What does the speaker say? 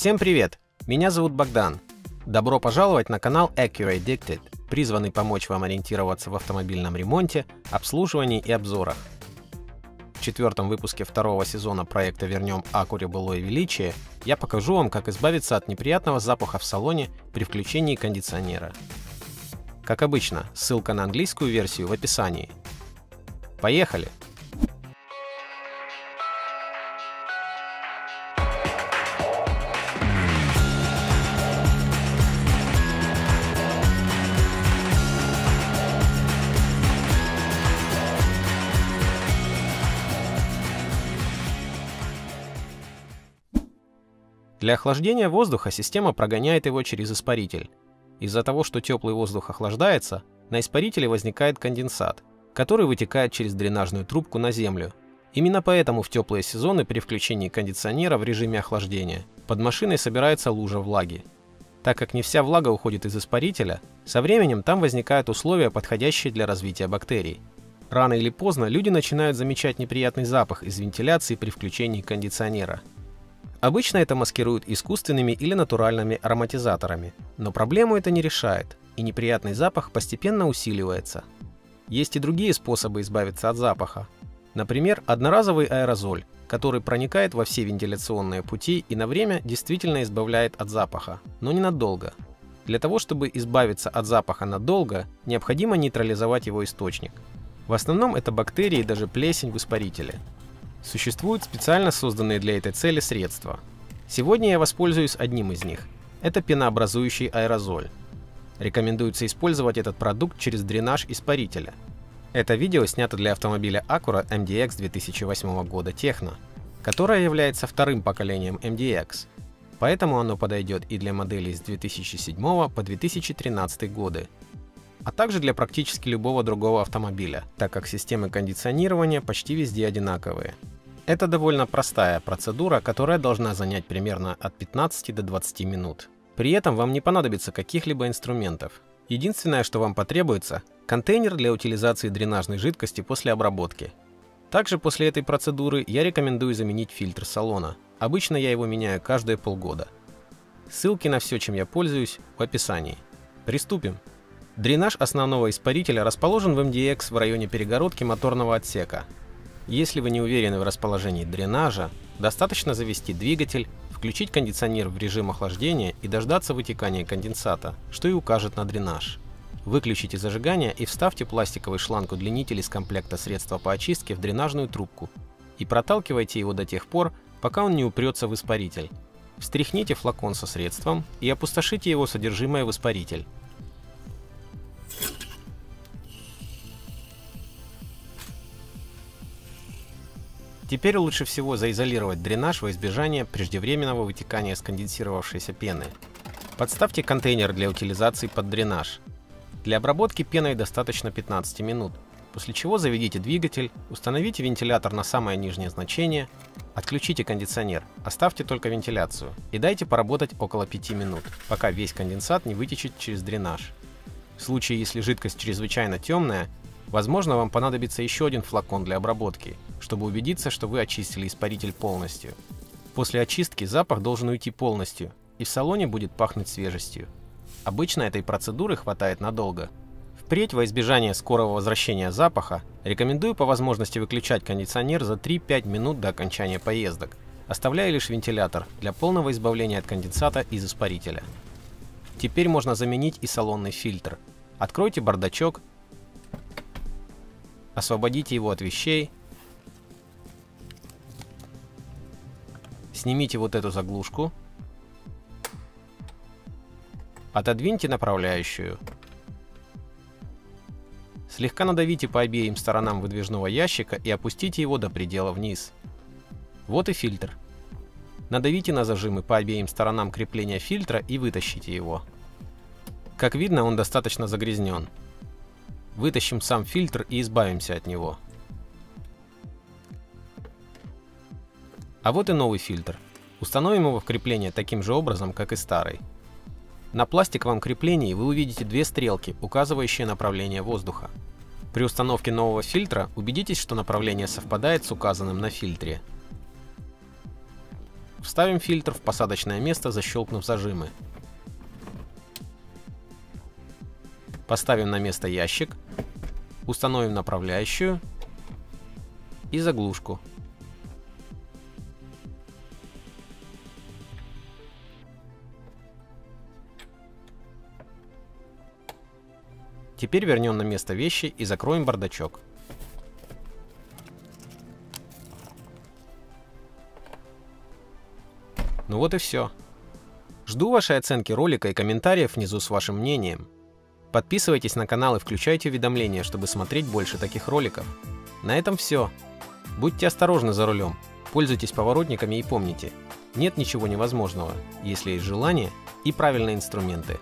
Всем привет! Меня зовут Богдан. Добро пожаловать на канал Accurate Dicted, призванный помочь вам ориентироваться в автомобильном ремонте, обслуживании и обзорах. В четвертом выпуске второго сезона проекта «Вернем Акуре былое величие» я покажу вам, как избавиться от неприятного запаха в салоне при включении кондиционера. Как обычно, ссылка на английскую версию в описании. Поехали! Для охлаждения воздуха система прогоняет его через испаритель. Из-за того, что теплый воздух охлаждается, на испарителе возникает конденсат, который вытекает через дренажную трубку на землю. Именно поэтому в теплые сезоны при включении кондиционера в режиме охлаждения под машиной собирается лужа влаги. Так как не вся влага уходит из испарителя, со временем там возникают условия, подходящие для развития бактерий. Рано или поздно люди начинают замечать неприятный запах из вентиляции при включении кондиционера – Обычно это маскируют искусственными или натуральными ароматизаторами, но проблему это не решает, и неприятный запах постепенно усиливается. Есть и другие способы избавиться от запаха. Например, одноразовый аэрозоль, который проникает во все вентиляционные пути и на время действительно избавляет от запаха, но ненадолго. Для того, чтобы избавиться от запаха надолго, необходимо нейтрализовать его источник. В основном это бактерии и даже плесень в испарителе. Существуют специально созданные для этой цели средства. Сегодня я воспользуюсь одним из них. Это пенообразующий аэрозоль. Рекомендуется использовать этот продукт через дренаж испарителя. Это видео снято для автомобиля Acura MDX 2008 года Техно, которая является вторым поколением MDX. Поэтому оно подойдет и для моделей с 2007 по 2013 годы, а также для практически любого другого автомобиля, так как системы кондиционирования почти везде одинаковые. Это довольно простая процедура, которая должна занять примерно от 15 до 20 минут. При этом вам не понадобится каких-либо инструментов. Единственное, что вам потребуется – контейнер для утилизации дренажной жидкости после обработки. Также после этой процедуры я рекомендую заменить фильтр салона. Обычно я его меняю каждые полгода. Ссылки на все, чем я пользуюсь, в описании. Приступим. Дренаж основного испарителя расположен в MDX в районе перегородки моторного отсека. Если вы не уверены в расположении дренажа, достаточно завести двигатель, включить кондиционер в режим охлаждения и дождаться вытекания конденсата, что и укажет на дренаж. Выключите зажигание и вставьте пластиковый шланг удлинитель из комплекта средства по очистке в дренажную трубку и проталкивайте его до тех пор, пока он не упрется в испаритель. Встряхните флакон со средством и опустошите его содержимое в испаритель. Теперь лучше всего заизолировать дренаж во избежание преждевременного вытекания сконденсировавшейся пены. Подставьте контейнер для утилизации под дренаж. Для обработки пеной достаточно 15 минут, после чего заведите двигатель, установите вентилятор на самое нижнее значение, отключите кондиционер, оставьте только вентиляцию и дайте поработать около 5 минут, пока весь конденсат не вытечет через дренаж. В случае, если жидкость чрезвычайно темная, Возможно, вам понадобится еще один флакон для обработки, чтобы убедиться, что вы очистили испаритель полностью. После очистки запах должен уйти полностью, и в салоне будет пахнуть свежестью. Обычно этой процедуры хватает надолго. Впредь, во избежание скорого возвращения запаха, рекомендую по возможности выключать кондиционер за 3-5 минут до окончания поездок, оставляя лишь вентилятор для полного избавления от конденсата из испарителя. Теперь можно заменить и салонный фильтр. Откройте бардачок освободите его от вещей, снимите вот эту заглушку, отодвиньте направляющую, слегка надавите по обеим сторонам выдвижного ящика и опустите его до предела вниз. Вот и фильтр. Надавите на зажимы по обеим сторонам крепления фильтра и вытащите его. Как видно, он достаточно загрязнен. Вытащим сам фильтр и избавимся от него. А вот и новый фильтр. Установим его в крепление таким же образом, как и старый. На пластиковом креплении вы увидите две стрелки, указывающие направление воздуха. При установке нового фильтра убедитесь, что направление совпадает с указанным на фильтре. Вставим фильтр в посадочное место, защелкнув зажимы. Поставим на место ящик, установим направляющую и заглушку. Теперь вернем на место вещи и закроем бардачок. Ну вот и все. Жду вашей оценки ролика и комментариев внизу с вашим мнением. Подписывайтесь на канал и включайте уведомления, чтобы смотреть больше таких роликов. На этом все. Будьте осторожны за рулем, пользуйтесь поворотниками и помните, нет ничего невозможного, если есть желание и правильные инструменты.